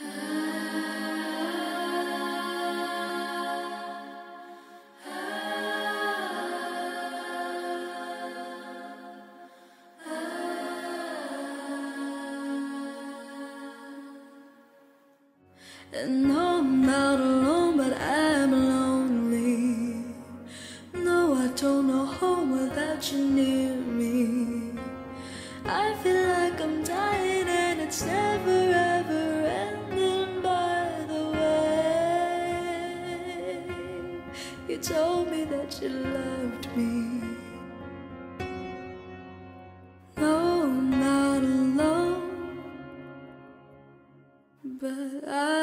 And I'm not alone, but I'm lonely. No, I don't know home without you near me. I feel like I'm dying you told me that you loved me. No, I'm not alone, but I.